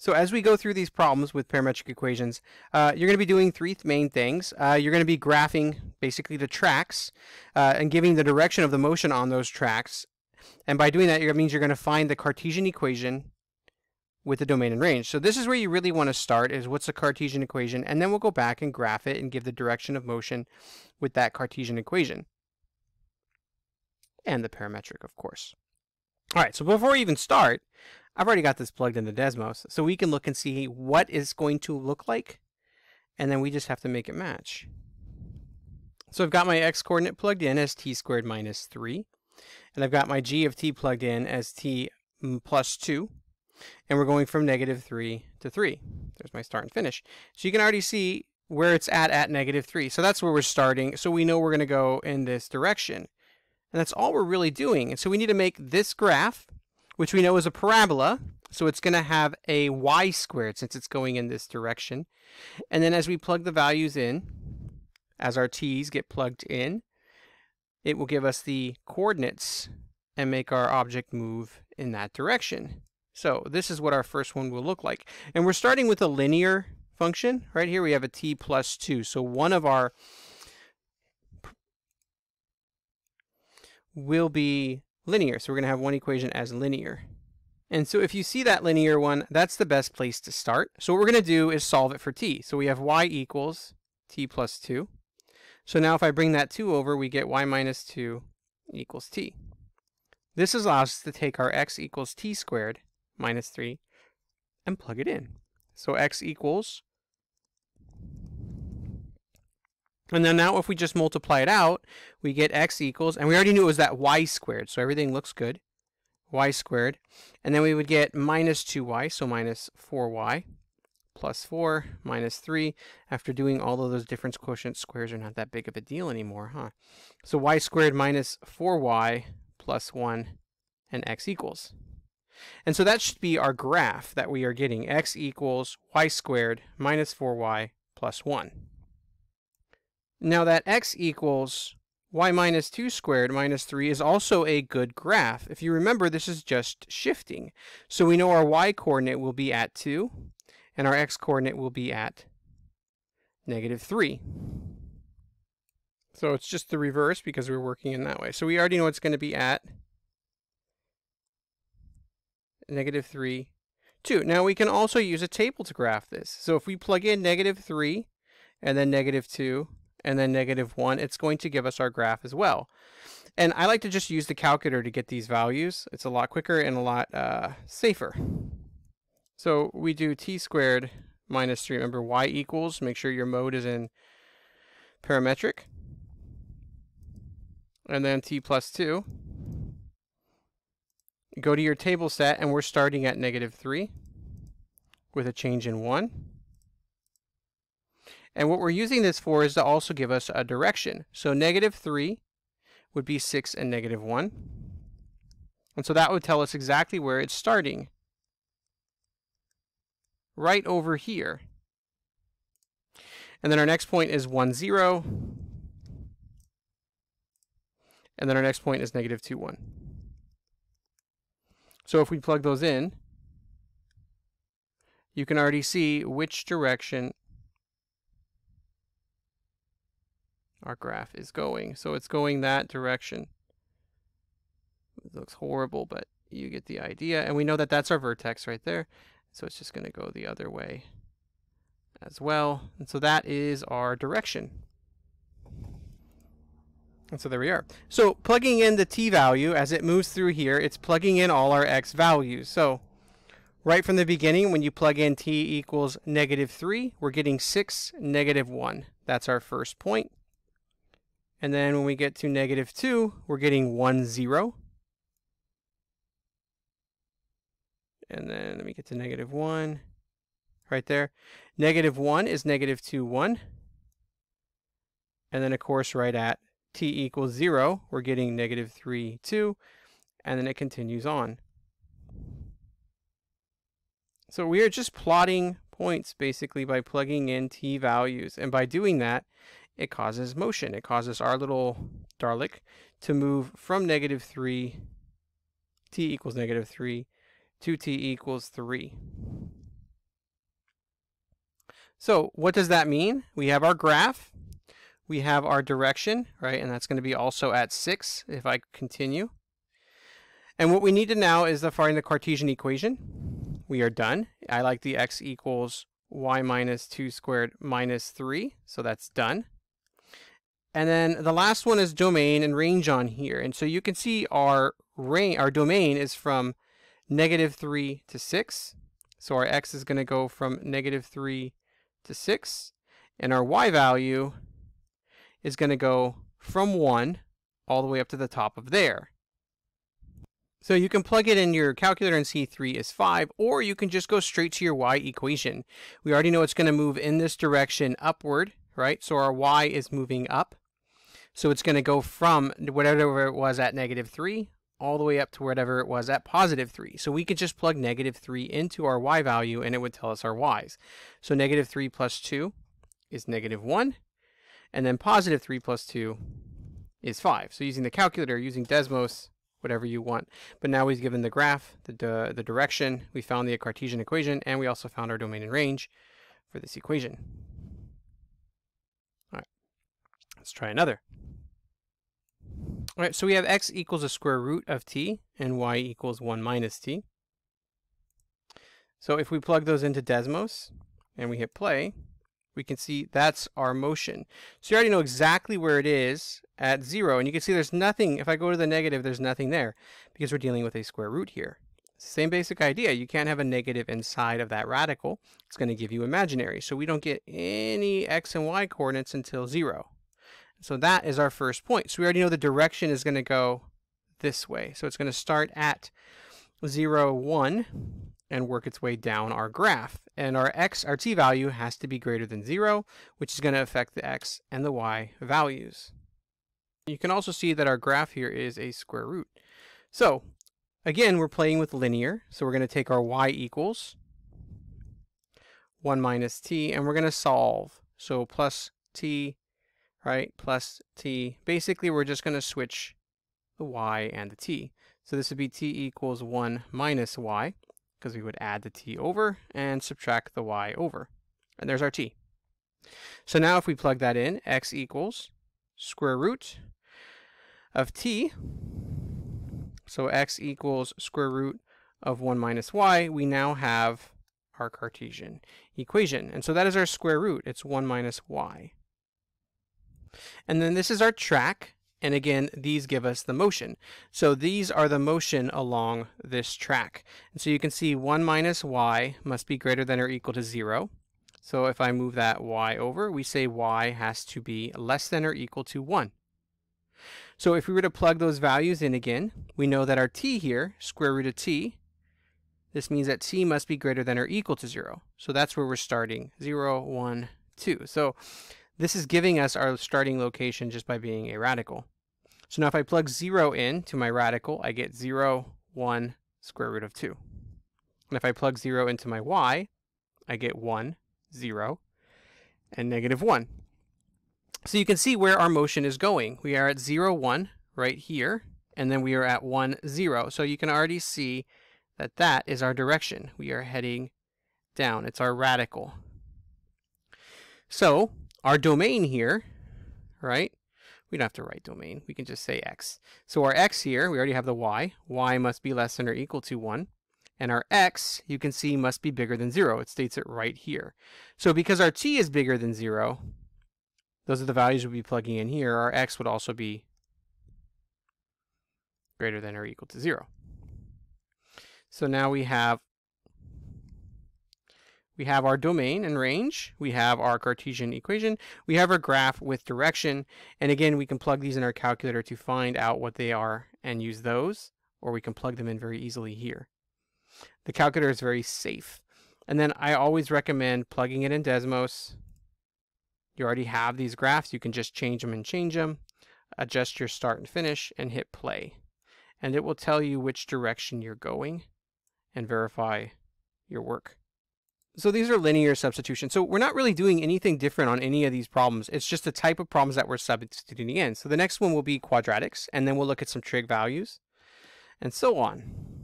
So as we go through these problems with parametric equations, uh, you're going to be doing three main things. Uh, you're going to be graphing basically the tracks uh, and giving the direction of the motion on those tracks. And by doing that, it means you're going to find the Cartesian equation with the domain and range. So this is where you really want to start is what's the Cartesian equation, and then we'll go back and graph it and give the direction of motion with that Cartesian equation. And the parametric, of course. All right, so before we even start, I've already got this plugged into Desmos, so we can look and see what is going to look like, and then we just have to make it match. So I've got my x-coordinate plugged in as t squared minus 3, and I've got my g of t plugged in as t mm, plus 2, and we're going from negative 3 to 3. There's my start and finish. So you can already see where it's at at negative 3. So that's where we're starting, so we know we're going to go in this direction. And that's all we're really doing. And so we need to make this graph which we know is a parabola. So it's going to have a y squared since it's going in this direction. And then as we plug the values in, as our t's get plugged in, it will give us the coordinates and make our object move in that direction. So this is what our first one will look like. And we're starting with a linear function. Right here we have a t plus 2. So one of our will be linear. So we're going to have one equation as linear. And so if you see that linear one, that's the best place to start. So what we're going to do is solve it for t. So we have y equals t plus 2. So now if I bring that 2 over, we get y minus 2 equals t. This allows us to take our x equals t squared minus 3 and plug it in. So x equals And then now if we just multiply it out, we get x equals, and we already knew it was that y squared, so everything looks good. y squared. And then we would get minus 2y, so minus 4y, plus 4, minus 3. After doing all of those difference quotient squares are not that big of a deal anymore, huh? So y squared minus 4y plus 1, and x equals. And so that should be our graph that we are getting. x equals y squared minus 4y plus 1. Now that x equals y minus 2 squared minus 3 is also a good graph. If you remember, this is just shifting. So we know our y coordinate will be at 2, and our x coordinate will be at negative 3. So it's just the reverse because we're working in that way. So we already know it's going to be at negative 3, 2. Now we can also use a table to graph this. So if we plug in negative 3 and then negative 2 and then negative 1, it's going to give us our graph as well. And I like to just use the calculator to get these values. It's a lot quicker and a lot uh, safer. So we do t squared minus 3. Remember, y equals, make sure your mode is in parametric. And then t plus 2. Go to your table set, and we're starting at negative 3 with a change in 1. And what we're using this for is to also give us a direction. So negative 3 would be 6 and negative 1. And so that would tell us exactly where it's starting. Right over here. And then our next point is 1, 0. And then our next point is negative 2, 1. So if we plug those in, you can already see which direction our graph is going. So it's going that direction. It looks horrible, but you get the idea. And we know that that's our vertex right there. So it's just going to go the other way as well. And so that is our direction. And so there we are. So plugging in the t value as it moves through here, it's plugging in all our x values. So right from the beginning, when you plug in t equals negative 3, we're getting 6, negative 1. That's our first point. And then when we get to negative 2, we're getting 1, 0. And then let me get to negative 1 right there. Negative 1 is negative 2, 1. And then, of course, right at t equals 0, we're getting negative 3, 2. And then it continues on. So we are just plotting points basically by plugging in t values. And by doing that, it causes motion. It causes our little Darlic to move from negative 3, t equals negative 3, to t equals 3. So what does that mean? We have our graph, we have our direction, right? And that's going to be also at 6 if I continue. And what we need to now is to find the Cartesian equation. We are done. I like the x equals y minus 2 squared minus 3, so that's done. And then the last one is domain and range on here. And so you can see our range, our domain is from negative 3 to 6. So our x is going to go from negative 3 to 6. And our y value is going to go from 1 all the way up to the top of there. So you can plug it in your calculator and see 3 is 5, or you can just go straight to your y equation. We already know it's going to move in this direction upward, right? So our y is moving up. So it's going to go from whatever it was at negative 3 all the way up to whatever it was at positive 3. So we could just plug negative 3 into our y value and it would tell us our y's. So negative 3 plus 2 is negative 1. And then positive 3 plus 2 is 5. So using the calculator, using Desmos, whatever you want. But now we've given the graph, the, the direction, we found the Cartesian equation, and we also found our domain and range for this equation. All right, let's try another. All right, so we have x equals the square root of t and y equals 1 minus t. So if we plug those into Desmos and we hit play, we can see that's our motion. So you already know exactly where it is at 0. And you can see there's nothing, if I go to the negative, there's nothing there because we're dealing with a square root here. Same basic idea. You can't have a negative inside of that radical. It's going to give you imaginary. So we don't get any x and y coordinates until 0. So that is our first point. So we already know the direction is going to go this way. So it's going to start at 0, 1 and work its way down our graph. And our x, our t value has to be greater than 0, which is going to affect the x and the y values. You can also see that our graph here is a square root. So again, we're playing with linear. So we're going to take our y equals 1 minus t, and we're going to solve. So plus t right, plus t. Basically, we're just going to switch the y and the t. So this would be t equals 1 minus y, because we would add the t over and subtract the y over. And there's our t. So now if we plug that in, x equals square root of t. So x equals square root of 1 minus y. We now have our Cartesian equation. And so that is our square root. It's 1 minus y. And then this is our track. And again, these give us the motion. So these are the motion along this track. And so you can see 1 minus y must be greater than or equal to 0. So if I move that y over, we say y has to be less than or equal to 1. So if we were to plug those values in again, we know that our t here, square root of t, this means that t must be greater than or equal to 0. So that's where we're starting, 0, 1, 2. So this is giving us our starting location just by being a radical. So now if I plug 0 in to my radical, I get 0, 1, square root of 2. And if I plug 0 into my y, I get 1, 0, and negative 1. So you can see where our motion is going. We are at 0, 1 right here, and then we are at 1, 0. So you can already see that that is our direction. We are heading down. It's our radical. So our domain here, right? We don't have to write domain. We can just say x. So our x here, we already have the y. y must be less than or equal to 1. And our x, you can see, must be bigger than 0. It states it right here. So because our t is bigger than 0, those are the values we'll be plugging in here. Our x would also be greater than or equal to 0. So now we have we have our domain and range. We have our Cartesian equation. We have our graph with direction. And again, we can plug these in our calculator to find out what they are and use those, or we can plug them in very easily here. The calculator is very safe. And then I always recommend plugging it in Desmos. You already have these graphs. You can just change them and change them, adjust your start and finish, and hit play. And it will tell you which direction you're going and verify your work. So these are linear substitutions. So we're not really doing anything different on any of these problems. It's just the type of problems that we're substituting in. So the next one will be quadratics, and then we'll look at some trig values, and so on.